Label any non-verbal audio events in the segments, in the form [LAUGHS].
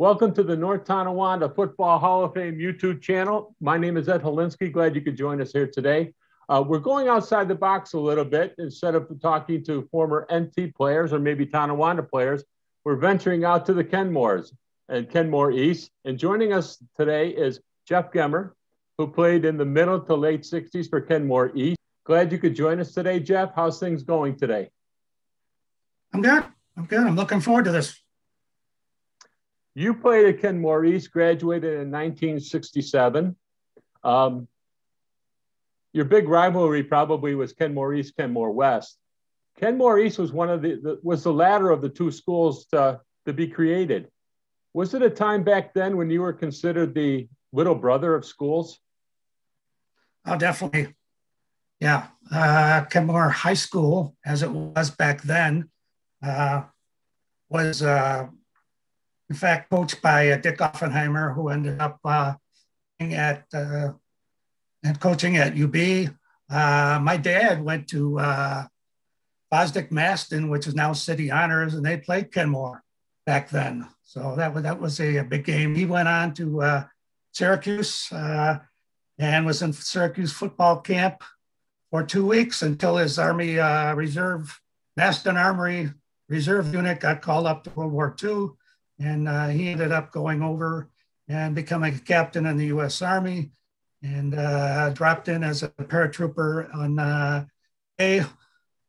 Welcome to the North Tonawanda Football Hall of Fame YouTube channel. My name is Ed Helinski. Glad you could join us here today. Uh, we're going outside the box a little bit. Instead of talking to former NT players or maybe Tonawanda players, we're venturing out to the Kenmores and Kenmore East. And joining us today is Jeff Gemmer, who played in the middle to late 60s for Kenmore East. Glad you could join us today, Jeff. How's things going today? I'm good. I'm good. I'm looking forward to this. You played at Ken East, graduated in 1967. Um, your big rivalry probably was Kenmore East, Kenmore West. Ken East was one of the, the was the latter of the two schools to, to be created. Was it a time back then when you were considered the little brother of schools? Oh, definitely. Yeah. Uh, Kenmore High School, as it was back then, uh, was uh, in fact, coached by uh, Dick Offenhamer, who ended up uh, at uh, and coaching at UB. Uh, my dad went to uh, Fosdick Masten, which is now City Honors, and they played Kenmore back then. So that was that was a, a big game. He went on to uh, Syracuse uh, and was in Syracuse football camp for two weeks until his Army Reserve Masten Armory Reserve unit got called up to World War II and uh, he ended up going over and becoming a captain in the U.S. Army and uh, dropped in as a paratrooper on uh, A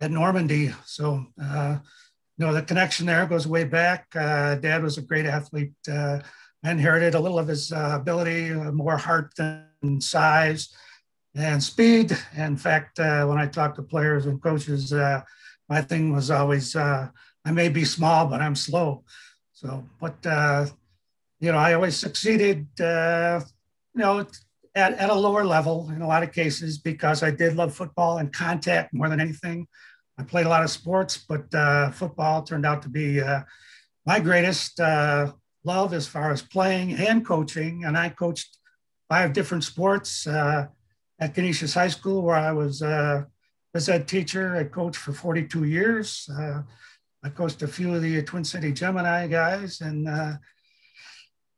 at Normandy. So, uh, you know, the connection there goes way back. Uh, Dad was a great athlete. Uh, inherited a little of his ability, more heart than size and speed. In fact, when I talk to players and coaches, my thing was always, I may be small, but I'm slow. So, but uh, you know, I always succeeded, uh, you know, at, at a lower level in a lot of cases because I did love football and contact more than anything. I played a lot of sports, but uh, football turned out to be uh, my greatest uh, love as far as playing and coaching. And I coached five different sports uh, at Canisius High School, where I was a phys ed teacher. I coached for 42 years. I coached a few of the Twin City Gemini guys and uh,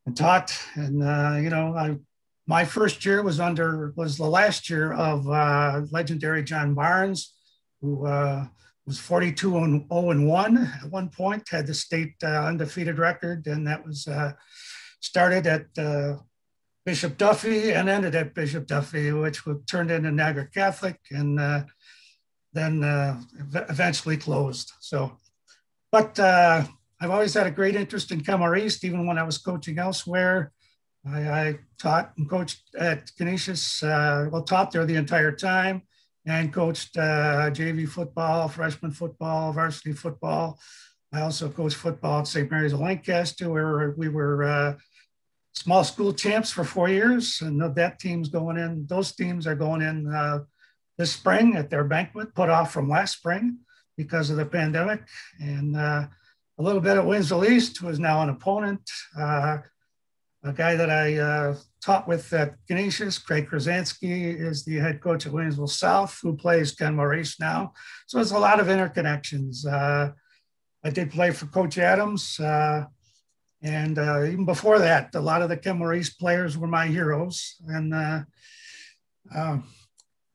and taught. And uh, you know, I my first year was under was the last year of uh, legendary John Barnes, who uh, was 42 and 0 and 1 at one point, had the state uh, undefeated record, and that was uh, started at Bishop Duffy and ended at Bishop Duffy, which was turned into Niagara Catholic, and then eventually closed. So but uh, I've always had a great interest in Kenmore East, even when I was coaching elsewhere. I, I taught and coached at Canisius, uh, well, taught there the entire time and coached uh, JV football, freshman football, varsity football. I also coached football at St. Mary's of Lancaster, where we were uh, small school champs for four years. And that team's going in, those teams are going in uh, this spring at their banquet put off from last spring because of the pandemic. And uh, a little bit at Williamsville East, who is now an opponent, uh, a guy that I uh, taught with at Canisius, Craig Krasansky, is the head coach at Williamsville South, who plays Kenmore East now. So it's a lot of interconnections. Uh, I did play for Coach Adams. Uh, and uh, even before that, a lot of the Kenmore East players were my heroes. And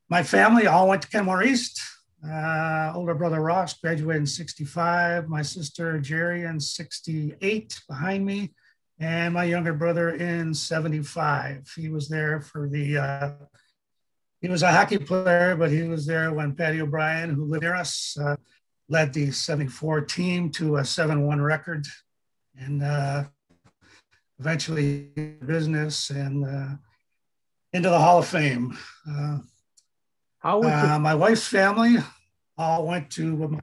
my family all went to Kenmore East. Uh, older brother Ross graduated in 65. My sister Jerry in 68 behind me. And my younger brother in 75. He was there for the, uh, he was a hockey player, but he was there when Patty O'Brien, who lived near us, uh, led the 74 team to a 7 1 record. And uh, eventually business and uh, into the Hall of Fame. Uh, how uh, my wife's family all went to my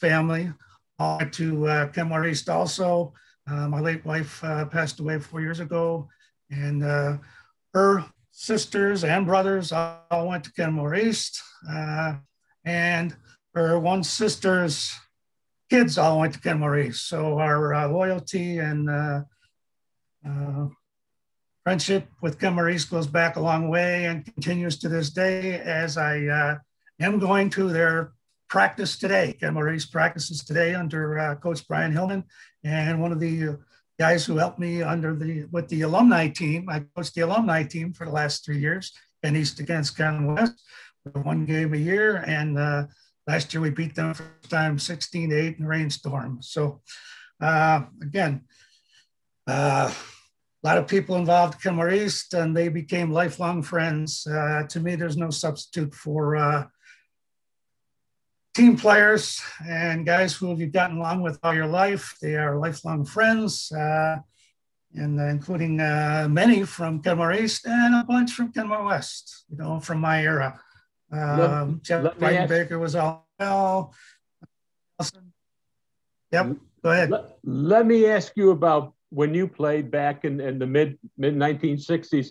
family, all went to uh, Kenmore East also. Uh, my late wife uh, passed away four years ago, and uh, her sisters and brothers all went to Kenmore East, uh, and her one sister's kids all went to Kenmore East. So our uh, loyalty and friendship with East goes back a long way and continues to this day as I uh, am going to their practice today. East practices today under uh, Coach Brian Hillman. And one of the guys who helped me under the with the alumni team. I coached the alumni team for the last three years, and East against Ken West, one game a year. And uh, last year we beat them first time 16 8 in rainstorm. So uh, again, uh, a lot of people involved Kenmore East, and they became lifelong friends. Uh, to me, there's no substitute for uh, team players and guys who you've gotten along with all your life. They are lifelong friends, uh, and uh, including uh, many from Kenmore East and a bunch from Kenmore West, you know, from my era. Um, Jeff Baker was all well. Yep, go ahead. Let, let me ask you about when you played back in, in the mid mid 1960s,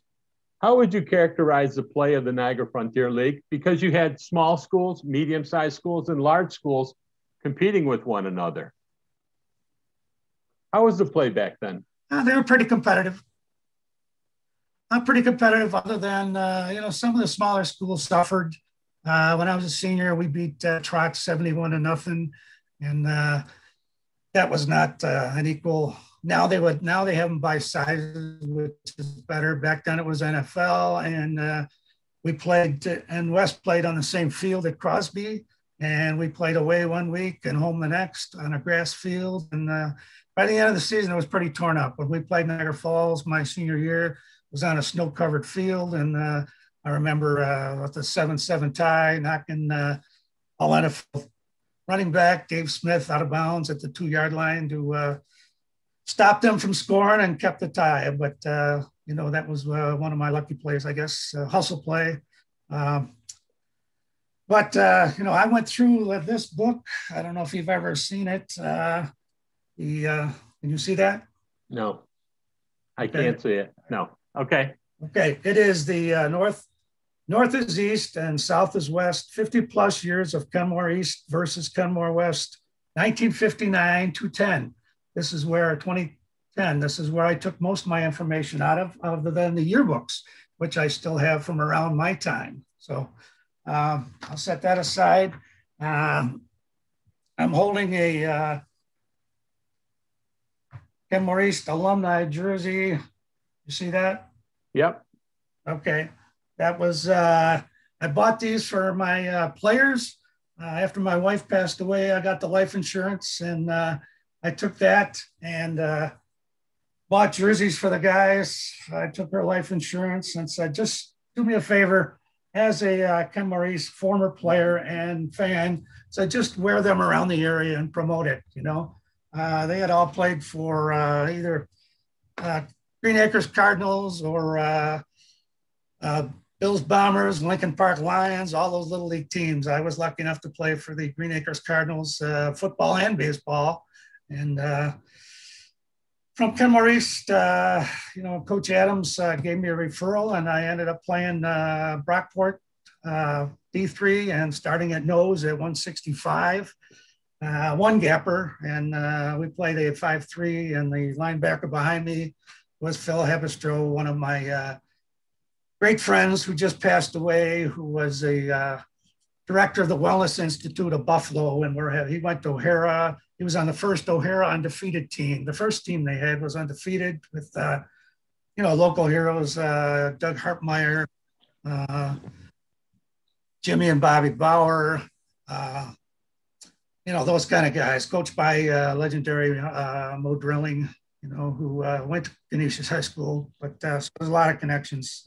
how would you characterize the play of the Niagara Frontier League? Because you had small schools, medium sized schools, and large schools competing with one another. How was the play back then? Uh, they were pretty competitive. Not pretty competitive, other than uh, you know some of the smaller schools suffered. Uh, when I was a senior, we beat uh, Trot seventy-one to nothing, and uh, that was not uh, an equal now they would now they have them by sizes, which is better. Back then it was NFL, and uh, we played and West played on the same field at Crosby, and we played away one week and home the next on a grass field. And uh, by the end of the season, it was pretty torn up. When we played Niagara Falls, my senior year was on a snow-covered field, and uh, I remember uh, with the seven-seven tie knocking uh, all NFL running back Dave Smith out of bounds at the two-yard line to uh, stopped them from scoring and kept the tie. But uh, you know that was uh, one of my lucky plays, I guess, uh, hustle play. Um, but uh, you know, I went through this book. I don't know if you've ever seen it. Uh, the uh, can you see that? No, I okay. can't see it. No. Okay. Okay. It is the North. North is East and South is West. 50 plus years of Kenmore East versus Kenmore West, 1959 to 10 this is where 2010, this is where I took most of my information out of, other than the yearbooks, which I still have from around my time. So um, I'll set that aside. Um, I'm holding a uh, Kenmore East alumni jersey. You see that? Yep. Okay. That was, uh, I bought these for my uh, players. Uh, after my wife passed away, I got the life insurance and uh, I took that and uh, bought jerseys for the guys. I took their life insurance and said, just do me a favor as a uh, Kenmore East former player and fan. So just wear them around the area and promote it, you know. Uh, they had all played for uh, either uh, Green Acres Cardinals or uh, uh, Bills Bombers, Lincoln Park Lions, all those little league teams. I was lucky enough to play for the Green Acres Cardinals football and baseball. And uh, from Kenmore East, uh, you know, Coach Adams uh, gave me a referral, and I ended up playing uh, Brockport uh, D3 and starting at nose at 165. Uh, one gapper, and we played a 5-3, and the linebacker behind me was Phil Hebestro, one of my great friends who just passed away, who was a director of the Wellness Institute of Buffalo, and we're, he went to O'Hara he was on the first O'Hara undefeated team. The first team they had was undefeated with, uh, you know, local heroes, uh, Doug Hartmeyer, uh, Jimmy and Bobby Bauer, uh, you know, those kind of guys, coached by uh, legendary uh, Mo Drilling, you know, who went to Canisius High School. But so there's a lot of connections.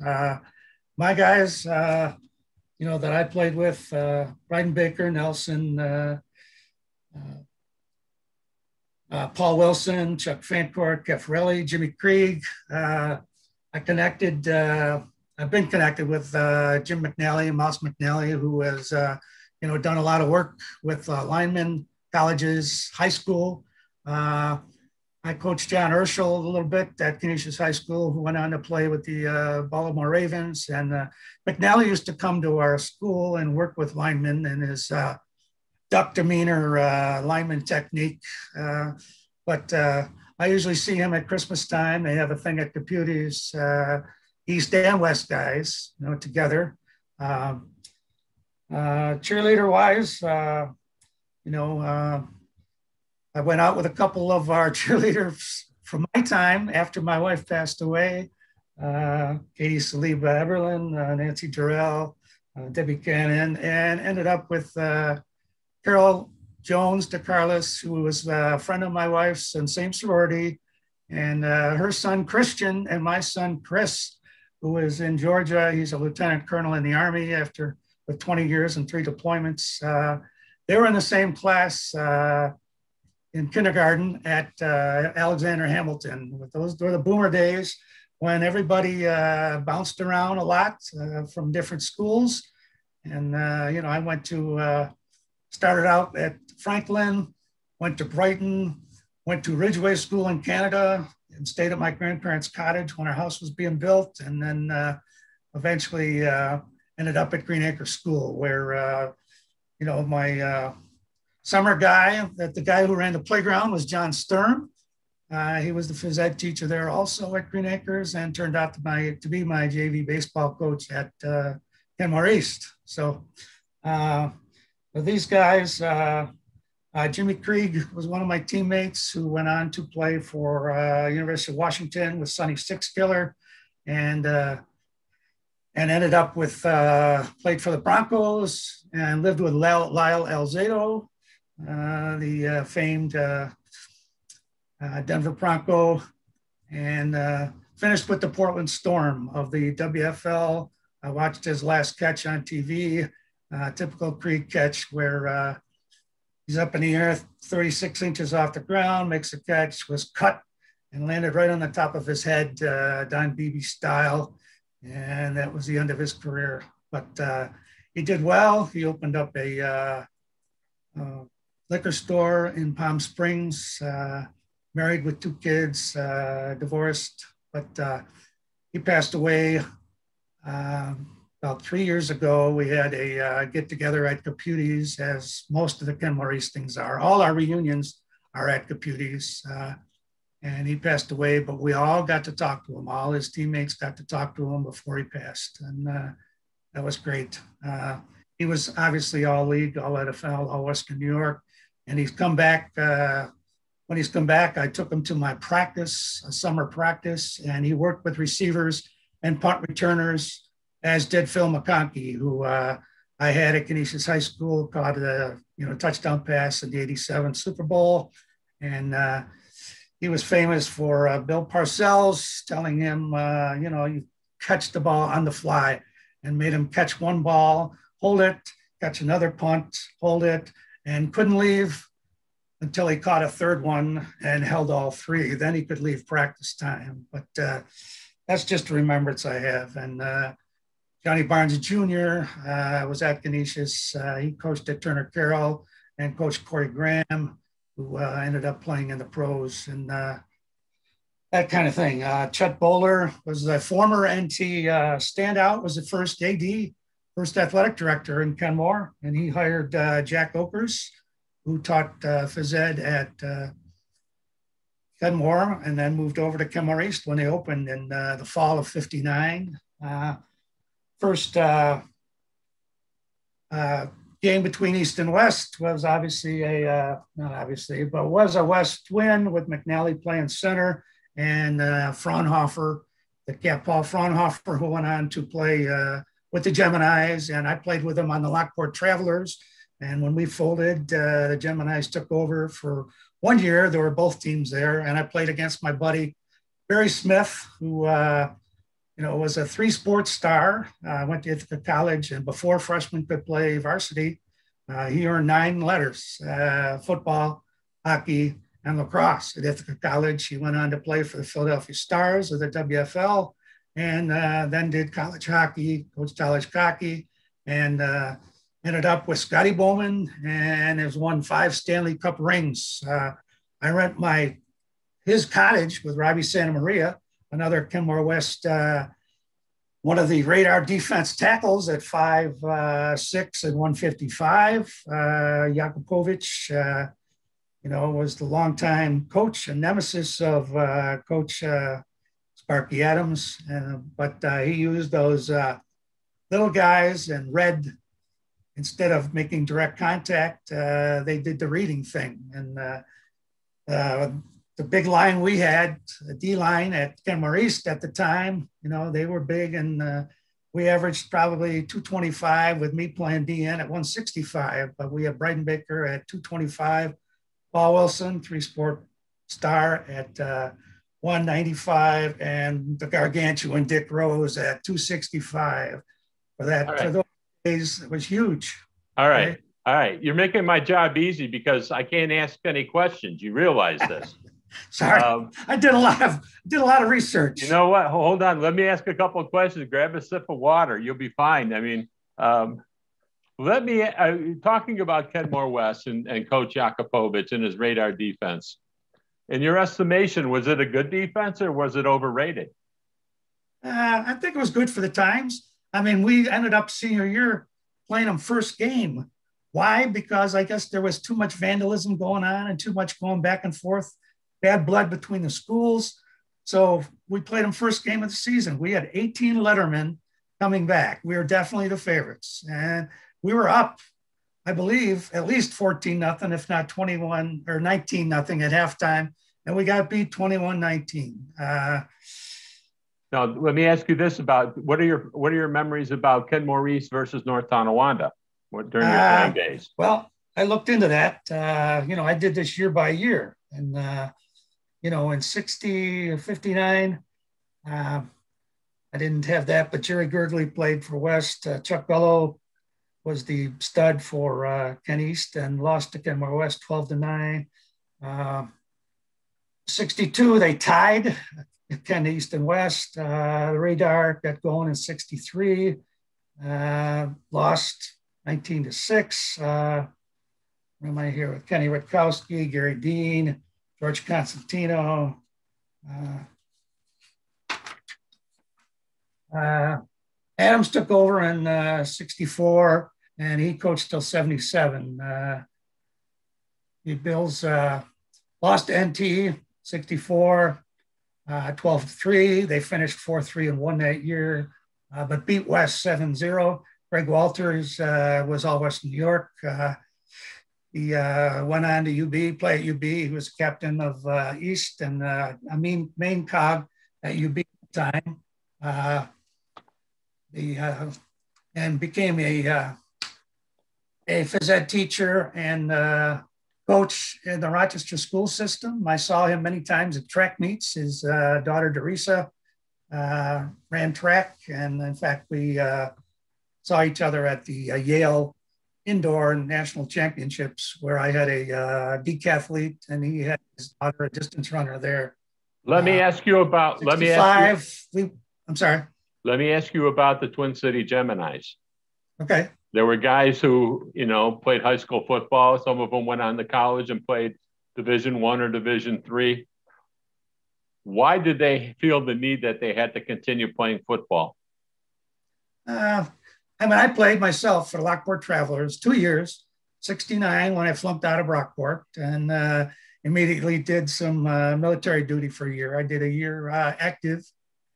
my guys, you know, that I played with, uh, Bryden Baker, Nelson, uh, Paul Wilson, Chuck Fancourt, Caffarelli, Jimmy Krieg. Uh, I connected, uh, I've been connected with uh, Jim McNally, Mouse McNally, who has, uh, you know, done a lot of work with uh, linemen, colleges, high school. I coached John Urschel a little bit at Canisius High School, who went on to play with the Baltimore Ravens. And McNally used to come to our school and work with linemen and his duck demeanor uh, lineman technique. Uh, but uh, I usually see him at Christmas time. They have a thing at Caputis, uh, East and West guys, you know, together. Um, uh, cheerleader wise, uh, you know, I went out with a couple of our [LAUGHS] cheerleaders from my time after my wife passed away, uh, Katie Saliba Eberlin, uh, Nancy Durrell, uh, Debbie Cannon, and ended up with uh, Carol Jones DeCarlos, who was a friend of my wife's and same sorority, and uh, her son Christian and my son Chris, who is in Georgia. He's a lieutenant colonel in the Army after with 20 years and three deployments. Uh, they were in the same class uh, in kindergarten at uh, Alexander Hamilton. Those were the boomer days when everybody uh, bounced around a lot uh, from different schools. And, you know, I went to, started out at Franklin, went to Brighton, went to Ridgeway School in Canada, and stayed at my grandparents' cottage when our house was being built. And then uh, eventually uh, ended up at Green Acre School, where, you know, my summer guy, that the guy who ran the playground was John Sturm uh, he was the phys ed teacher there also at Green Acres and turned out to, my, to be my JV baseball coach at uh, Kenmore East. So uh, these guys, uh, uh, Jimmy Krieg was one of my teammates who went on to play for uh, University of Washington with Sonny Sixkiller and uh, and ended up with played for the Broncos and lived with Lyle, Lyle Alzado, the famed uh, Denver Bronco, and uh, finished with the Portland Storm of the WFL. I watched his last catch on TV, uh, typical Krieg catch where uh, he's up in the air 36 inches off the ground, makes a catch, was cut and landed right on the top of his head, uh, Don Beebe style. And that was the end of his career. But uh, he did well. He opened up a liquor store in Palm Springs married with two kids, uh, divorced, but uh, he passed away um, about three years ago. We had a uh, get together at Caputis, as most of the Kenmore things are. All our reunions are at Caputis. Uh, and he passed away, but we all got to talk to him. All his teammates got to talk to him before he passed. And uh, that was great. Uh, he was obviously all league, all NFL, all Western New York. And he's come back when he's come back, I took him to my practice, a summer practice, and he worked with receivers and punt returners, as did Phil McConkey, who uh, I had at Canisius High School, caught a you know touchdown pass in the '87 Super Bowl, and uh, he was famous for uh, Bill Parcells telling him, uh, you know, you catch the ball on the fly, and made him catch one ball, hold it, catch another punt, hold it, and couldn't leave until he caught a third one and held all three. Then he could leave practice time. But uh, that's just a remembrance I have. And uh, Johnny Barnes Jr. Uh, was at Canisius. Uh, he coached at Turner Carroll and coached Corey Graham, who uh, ended up playing in the pros and uh, that kind of thing. Chet Bowler was the former NT standout, was the first AD, first athletic director in Kenmore, and he hired Jack Okers who taught uh, phys ed at uh, Kenmore and then moved over to Kenmore East when they opened in uh, the fall of 59. Uh, first uh, uh, game between East and West was obviously a, uh, not obviously, but was a West win with McNally playing center and Fraunhofer, the cat Paul Fraunhofer, who went on to play with the Geminis. And I played with him on the Lockport Travelers and when we folded, uh, the Geminis took over for one year. There were both teams there, and I played against my buddy Barry Smith, who uh, you know was a three sports star. I uh, went to Ithaca College, and before freshmen could play varsity, uh, he earned nine letters: uh, football, hockey, and lacrosse at Ithaca College. He went on to play for the Philadelphia Stars of the WFL, and uh, then did college hockey, coached college hockey, and ended up with Scotty Bowman and has won five Stanley Cup rings. Uh, I rent my his cottage with Robbie Santa Maria, another Kenmore West, uh, one of the radar defense tackles at five uh, six and 155. Uh, uh, you know, was the longtime coach and nemesis of uh, Coach uh, Sparky Adams, but he used those little guys and read instead of making direct contact, uh, they did the reading thing. And uh, uh, the big line we had, the D line at Kenmore East at the time, you know, they were big and uh, we averaged probably 225 with me playing DN at 165. But we had Brighton Baker at 225, Paul Wilson, three sport star at uh, 195, and the gargantuan Dick Rose at 265. For that, right. for those days, it was huge. All right. right. All right. You're making my job easy because I can't ask any questions. You realize this. [LAUGHS] Sorry, um, I did a lot of did a lot of research. You know what? Hold on. Let me ask a couple of questions. Grab a sip of water. You'll be fine. I mean, um, let me uh, talking about Kenmore West and, and Coach Yakupovich and his radar defense. In your estimation, was it a good defense or was it overrated? Uh, I think it was good for the times. I mean, we ended up senior year playing them first game. Why? Because I guess there was too much vandalism going on and too much going back and forth bad blood between the schools. So we played them first game of the season. We had 18 lettermen coming back. We were definitely the favorites. And we were up, I believe, at least 14 nothing, if not 21 or 19 nothing at halftime. And we got beat 21 19. Uh, now, let me ask you this about what are your what are your memories about Kenmore East versus North Tonawanda during your uh, playing days? Well, I looked into that. Uh, you know, I did this year by year, and uh, you know, in 60 or 59, uh, I didn't have that, but Jerry Gurgley played for West. Uh, Chuck Bellow was the stud for uh, Ken East and lost to Kenmore West 12 to 9. Uh, 62, they tied [LAUGHS] Ken East and West. Uh, radar got going in 63, uh, lost 19 to 6. Uh, am I here with Kenny Rutkowski, Gary Dean, George Constantino. Uh, uh, Adams took over in uh, 64 and he coached till 77. Uh, the Bills uh, lost NT 64, uh, 12 3. They finished 4 3 and won that year, but beat West 7 0. Greg Walters was all Western New York. He uh, went on to UB, play at UB. He was captain of uh, East and uh, I mean main cog at UB at the time. Uh, the, uh, and became a uh, a phys ed teacher and uh, coach in the Rochester school system. I saw him many times at track meets. His daughter Teresa ran track, and in fact, we saw each other at the Yale indoor national championships where I had a uh, decathlete and he had his daughter a distance runner there. Let me uh, ask you about. Let me ask you, we, I'm sorry. Let me ask you about the Twin City Geminis. Okay. There were guys who you know played high school football. Some of them went on to college and played Division One or Division Three. Why did they feel the need that they had to continue playing football? Uh, I mean, I played myself for Lockport Travelers two years, 69 when I flunked out of Brockport and uh, immediately did some uh, military duty for a year. I did a year uh, active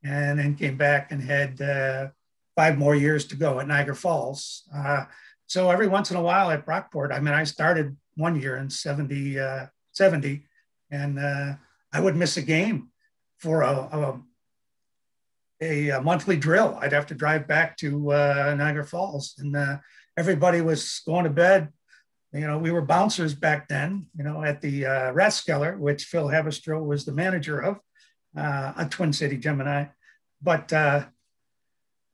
and then came back and had uh, five more years to go at Niagara Falls. Uh, so every once in a while at Brockport, I mean, I started one year in 70, uh, 70 and I would miss a game for a, a a, a, monthly drill. I'd have to drive back to uh, Niagara Falls, and uh, everybody was going to bed. You know, we were bouncers back then. You know, at the uh, which Phil Havistro was the manager of, uh, a Twin City Gemini. But uh,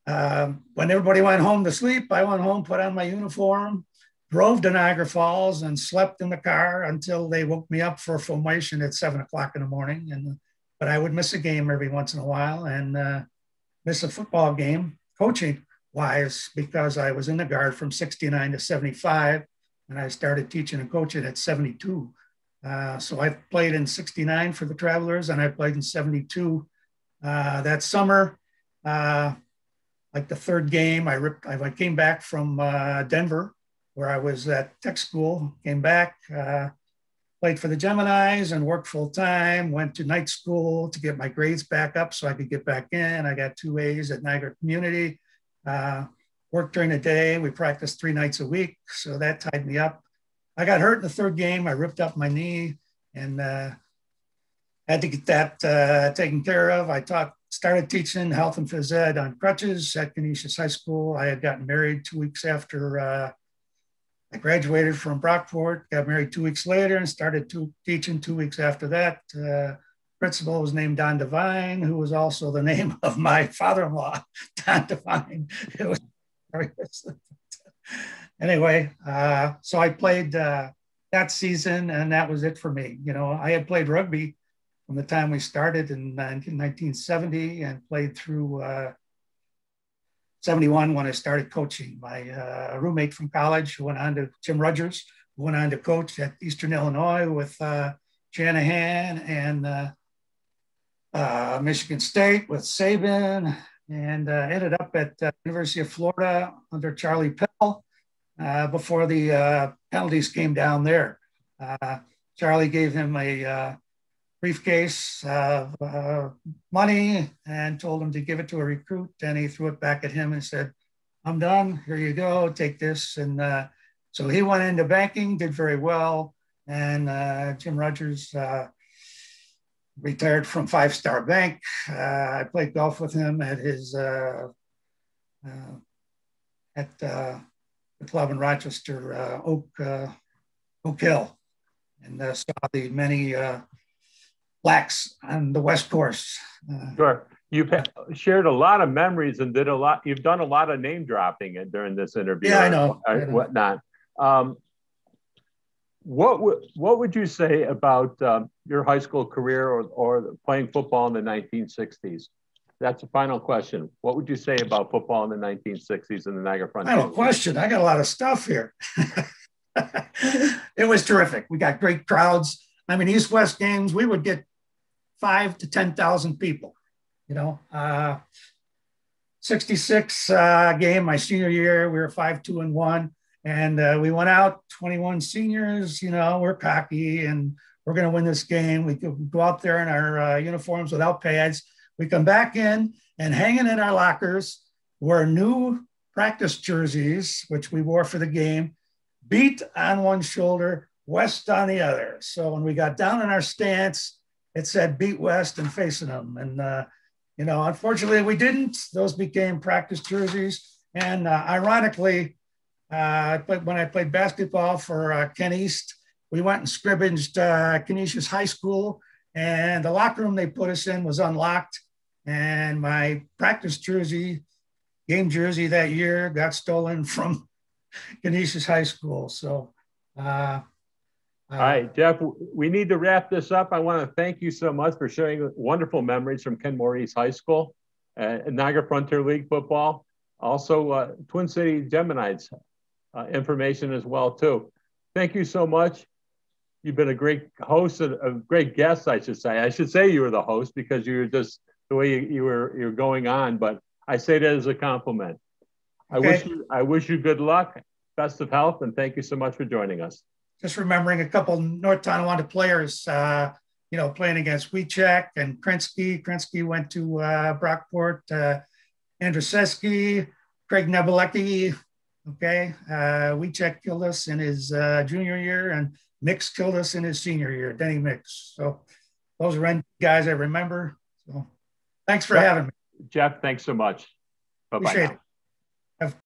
uh, when everybody went home to sleep, I went home, put on my uniform, drove to Niagara Falls, and slept in the car until they woke me up for formation at seven o'clock in the morning. And but I would miss a game every once in a while, and uh, miss a football game coaching wise because I was in the guard from 69 to 75 and I started teaching and coaching at 72. Uh, so I played in 69 for the Travelers and I played in 72 uh, that summer. Uh, like the third game, I ripped, I came back from uh, Denver where I was at tech school, came back, uh, played for the Geminis and worked full time, went to night school to get my grades back up so I could get back in. I got two A's at Niagara Community. Uh, worked during the day. We practiced three nights a week. So that tied me up. I got hurt in the third game. I ripped up my knee and uh, had to get that uh, taken care of. I taught, started teaching health and phys ed on crutches at Canisius High School. I had gotten married two weeks after uh, I graduated from Brockport, got married two weeks later and started to, teaching two weeks after that. Uh, principal was named Don Devine, who was also the [LAUGHS] name of my father-in-law, Don Devine. [LAUGHS] It was [LAUGHS] anyway, uh, so I played uh, that season, and that was it for me. You know, I had played rugby from the time we started in 1970 and played through uh, 71 when I started coaching. My uh, roommate from college went on to Jim Rogers, went on to coach at Eastern Illinois with uh, Shanahan and uh, uh Michigan State with Saban, and uh, ended up at uh, University of Florida under Charlie Pell before the penalties came down there. Charlie gave him a briefcase of uh, money and told him to give it to a recruit. And he threw it back at him and said, I'm done. Here you go. Take this. And uh, so he went into banking, did very well. And uh, Jim Rogers uh, retired from Five Star Bank. Uh, I played golf with him at his uh, at the club in Rochester, Oak Oak Hill, and saw the many blacks on the West Coast. Uh, sure. You've shared a lot of memories and did a lot. You've done a lot of name dropping during this interview. Yeah, I know. Or, whatnot. Um, what would what would you say about um, your high school career or, or playing football in the 1960s? That's the final question. What would you say about football in the 1960s in the Niagara Front? Final question. I got a lot of stuff here. [LAUGHS] it was terrific. We got great crowds. I mean, East West games, we would get five to 10,000 people, you know. Uh, 66 uh, game, my senior year, we were five, two, and one. And uh, we went out, 21 seniors, you know, we're cocky and we're going to win this game. We go out there in our uh, uniforms without pads. We come back in and hanging in our lockers were new practice jerseys, which we wore for the game, beat on one shoulder, West on the other. So when we got down in our stance, it said beat West and facing them. And, uh, you know, unfortunately, we didn't. Those became practice jerseys. And uh, ironically, uh, when I played basketball for uh, Ken East, we went and scrimmaged uh, Canisius High School, and the locker room they put us in was unlocked. And my practice jersey, game jersey that year, got stolen [LAUGHS] from Canisius High School. So, uh, all right, Jeff, we need to wrap this up. I want to thank you so much for sharing wonderful memories from Ken East High School uh, and Niagara Frontier League football. Also, uh, Twin City Geminites uh, information as well, too. Thank you so much. You've been a great host, a great guest, I should say. I should say you were the host because you were just the way you, you were you're going on, but I say that as a compliment. Okay. I wish you I wish you good luck, best of health, and thank you so much for joining us just remembering a couple North Tonawanda players, uh, you know, playing against Wiechek and Krinsky. Krinsky went to uh, Brockport, uh, Craig Nebelecki. Okay. Uh, Wiechek killed us in his uh, junior year and Mix killed us in his senior year, Denny Mix. So those are guys I remember. So thanks for Jeff, having me. Jeff, thanks so much. Bye bye.